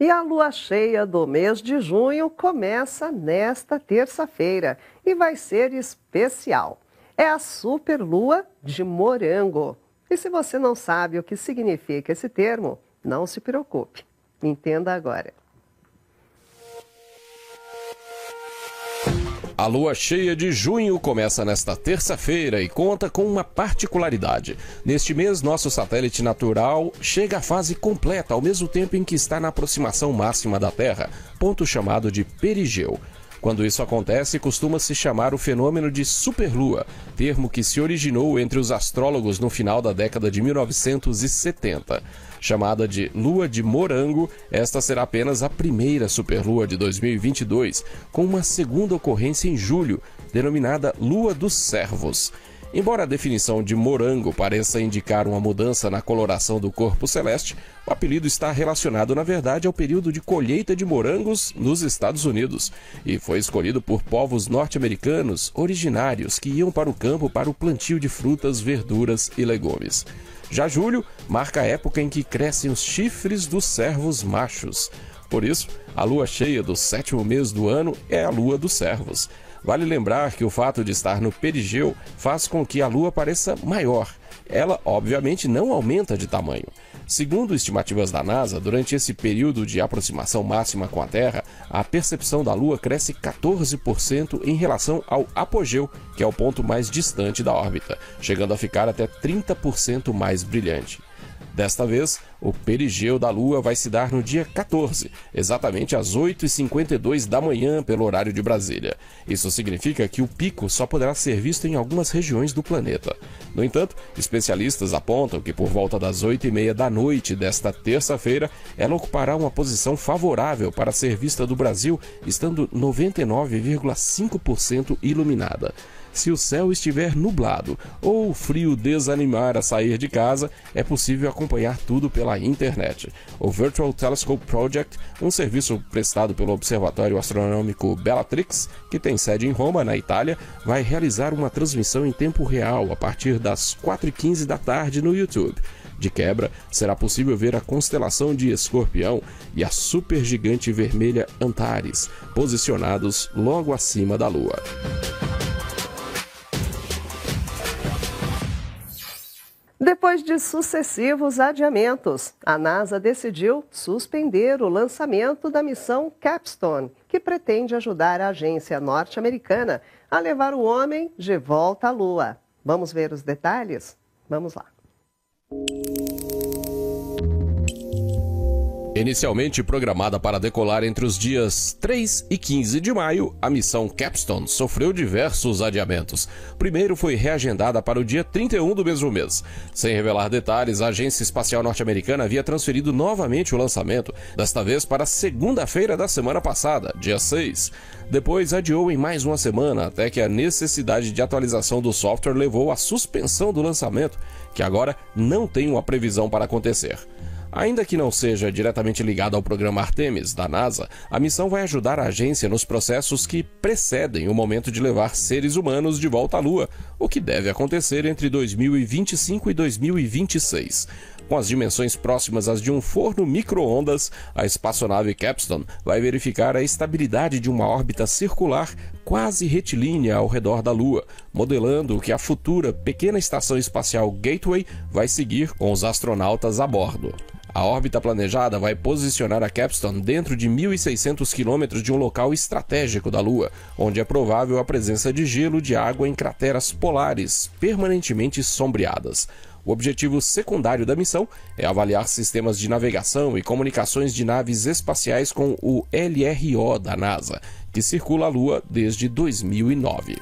E a lua cheia do mês de junho começa nesta terça-feira e vai ser especial. É a superlua de morango. E se você não sabe o que significa esse termo, não se preocupe. Entenda agora. A lua cheia de junho começa nesta terça-feira e conta com uma particularidade. Neste mês, nosso satélite natural chega à fase completa ao mesmo tempo em que está na aproximação máxima da Terra, ponto chamado de perigeu. Quando isso acontece, costuma-se chamar o fenômeno de superlua, termo que se originou entre os astrólogos no final da década de 1970. Chamada de Lua de Morango, esta será apenas a primeira superlua de 2022, com uma segunda ocorrência em julho, denominada Lua dos Servos. Embora a definição de morango pareça indicar uma mudança na coloração do corpo celeste, o apelido está relacionado, na verdade, ao período de colheita de morangos nos Estados Unidos e foi escolhido por povos norte-americanos originários que iam para o campo para o plantio de frutas, verduras e legumes. Já julho marca a época em que crescem os chifres dos servos machos. Por isso, a lua cheia do sétimo mês do ano é a lua dos servos. Vale lembrar que o fato de estar no perigeu faz com que a Lua pareça maior. Ela, obviamente, não aumenta de tamanho. Segundo estimativas da NASA, durante esse período de aproximação máxima com a Terra, a percepção da Lua cresce 14% em relação ao apogeu, que é o ponto mais distante da órbita, chegando a ficar até 30% mais brilhante. Desta vez, o perigeu da Lua vai se dar no dia 14, exatamente às 8h52 da manhã, pelo horário de Brasília. Isso significa que o pico só poderá ser visto em algumas regiões do planeta. No entanto, especialistas apontam que por volta das 8h30 da noite desta terça-feira, ela ocupará uma posição favorável para ser vista do Brasil, estando 99,5% iluminada. Se o céu estiver nublado ou o frio desanimar a sair de casa, é possível acompanhar tudo pela internet. O Virtual Telescope Project, um serviço prestado pelo Observatório Astronômico Bellatrix, que tem sede em Roma, na Itália, vai realizar uma transmissão em tempo real a partir das 4h15 da tarde no YouTube. De quebra, será possível ver a constelação de Escorpião e a supergigante vermelha Antares, posicionados logo acima da Lua. Depois de sucessivos adiamentos, a NASA decidiu suspender o lançamento da missão Capstone, que pretende ajudar a agência norte-americana a levar o homem de volta à Lua. Vamos ver os detalhes? Vamos lá. Inicialmente programada para decolar entre os dias 3 e 15 de maio, a missão Capstone sofreu diversos adiamentos. Primeiro foi reagendada para o dia 31 do mesmo mês. Sem revelar detalhes, a Agência Espacial Norte-Americana havia transferido novamente o lançamento, desta vez para segunda-feira da semana passada, dia 6. Depois adiou em mais uma semana, até que a necessidade de atualização do software levou à suspensão do lançamento, que agora não tem uma previsão para acontecer. Ainda que não seja diretamente ligada ao programa Artemis da NASA, a missão vai ajudar a agência nos processos que precedem o momento de levar seres humanos de volta à Lua, o que deve acontecer entre 2025 e 2026. Com as dimensões próximas às de um forno micro-ondas, a espaçonave Capstone vai verificar a estabilidade de uma órbita circular quase retilínea ao redor da Lua, modelando o que a futura pequena estação espacial Gateway vai seguir com os astronautas a bordo. A órbita planejada vai posicionar a Capstone dentro de 1.600 quilômetros de um local estratégico da Lua, onde é provável a presença de gelo de água em crateras polares permanentemente sombreadas. O objetivo secundário da missão é avaliar sistemas de navegação e comunicações de naves espaciais com o LRO da NASA, que circula a Lua desde 2009.